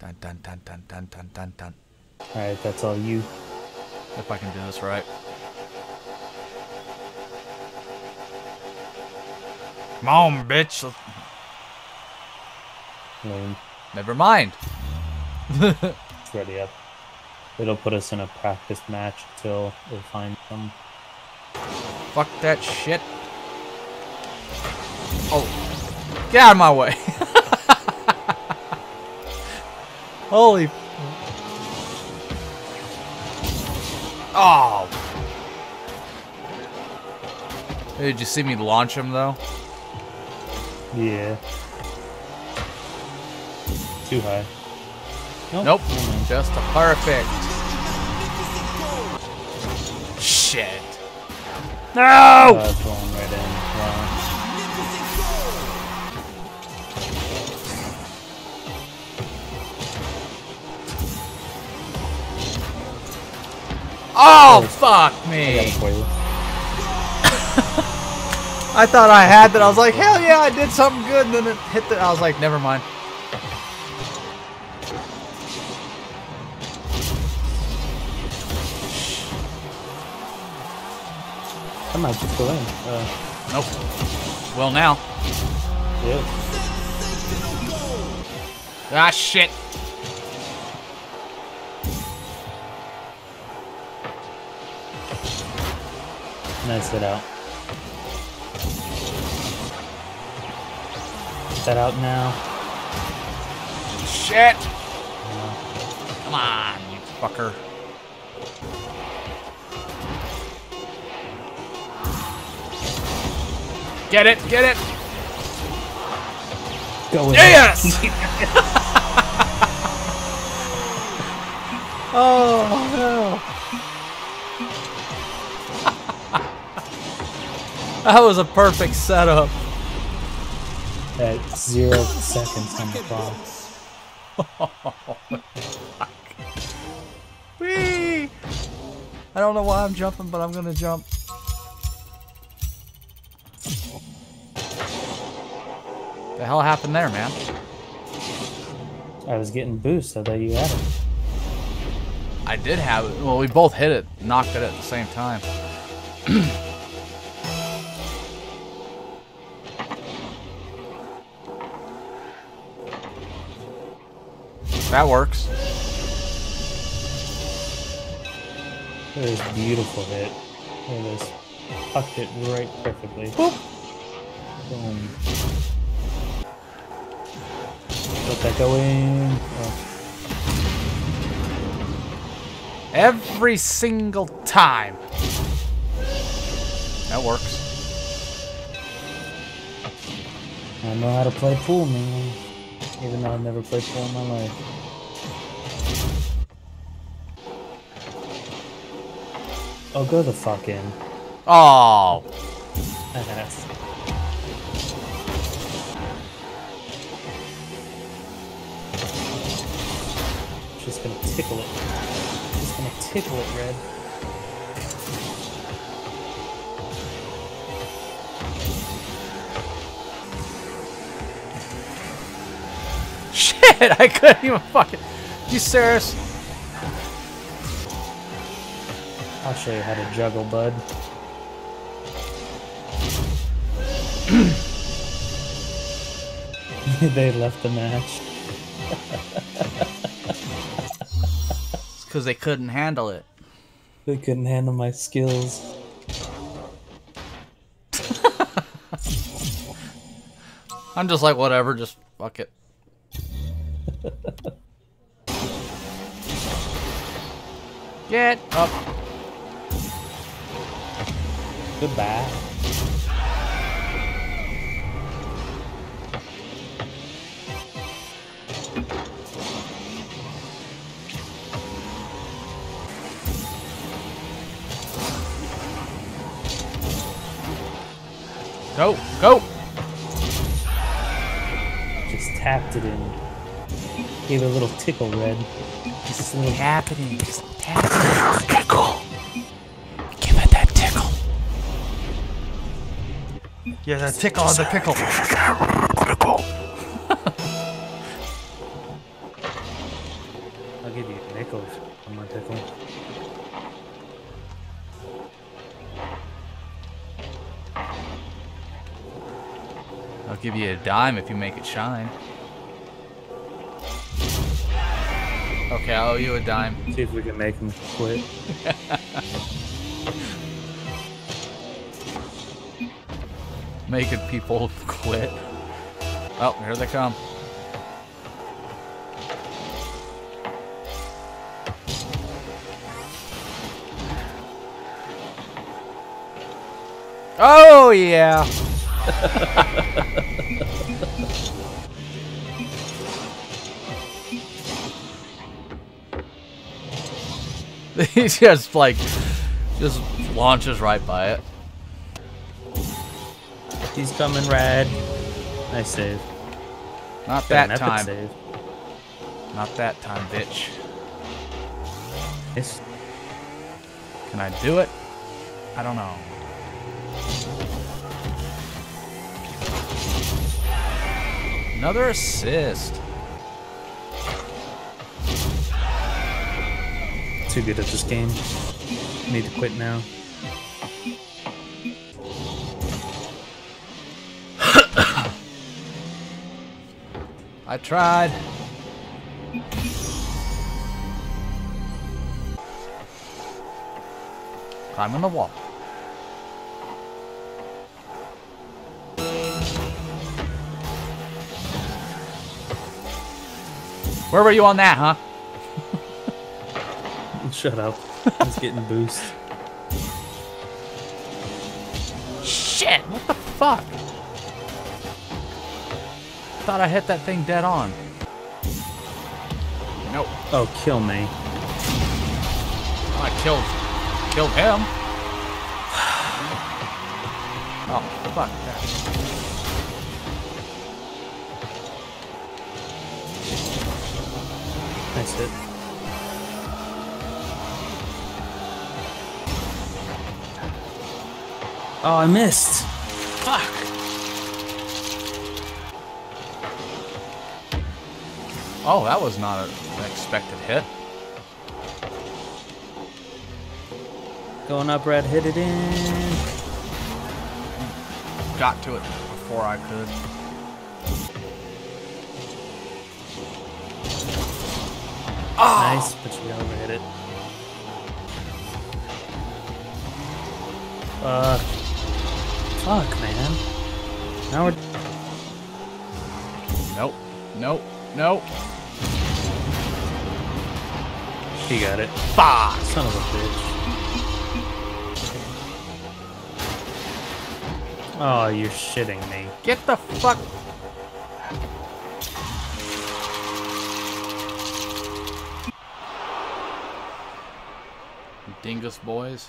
Dun dun dun dun dun dun dun dun. Alright, that's all you. If I can do this right. Come on, bitch. Let's- Lame. Never mind. It's ready up. It'll put us in a practice match until we find some. Fuck that shit. Oh. Get out of my way. Holy. Oh. Hey, Did you see me launch him though? Yeah. Too high. Nope. never mind. Just a perfect. Shit. No! Oh, Oh, fuck I me. I thought I had that. I was like, hell yeah, I did something good. And then it hit the. I was like, never mind. I might just go in. Uh, Nope. Well, now. yeah. Ah, shit. Nice it out. Get that out now. Shit. Uh, Come on, you fucker. Get it, get it. Go in. Yes! oh, no. That was a perfect setup. At zero seconds on the clock. Whee! I don't know why I'm jumping, but I'm gonna jump. The hell happened there, man? I was getting boost. I thought you had it. I did have it. Well, we both hit it, knocked it at the same time. that works. It was a beautiful hit. It was tucked it right perfectly. Boop. Boom. Let that go in. Oh, Every single time. That works. I know how to play pool, man. Even though I've never played pool in my life. Oh, go the fuck in. Oh. Just gonna tickle it. Just gonna tickle it, Red. shit! I couldn't even fucking. You serious? I'll show you how to juggle, bud. they left the match. It's because they couldn't handle it. They couldn't handle my skills. I'm just like, whatever, just fuck it. Get up. Goodbye. Go, go. Just tapped it in. Gave it a little tickle, Red. Just a little happening. Just tap Tickle. Yeah, that tickle on the pickle. I'll give you a nickel on my pickle. I'll give you a dime if you make it shine. Okay, I owe you a dime. See if we can make him quit. Making people quit. Oh, here they come. Oh, yeah. he just like just launches right by it. He's coming, Rad. Nice save. Not Got that time. Save. Not that time, bitch. Yes. Can I do it? I don't know. Another assist. Too good at this game. Need to quit now. I tried. Climbing the wall. Where were you on that, huh? Shut up. It's getting boost. Shit! What the fuck? Thought I hit that thing dead on. Nope. Oh, kill me. I killed killed him. Oh, fuck that. Nice hit. Oh, I missed. Fuck. Oh, that was not an expected hit. Going up, Red. Hit it in. Got to it before I could. Ah! Nice, but you overhit it. Fuck. Fuck, man. Now we're. Nope. Nope. Nope. He got it. Fuck. Son of a bitch. Oh, you're shitting me. Get the fuck. Dingus boys.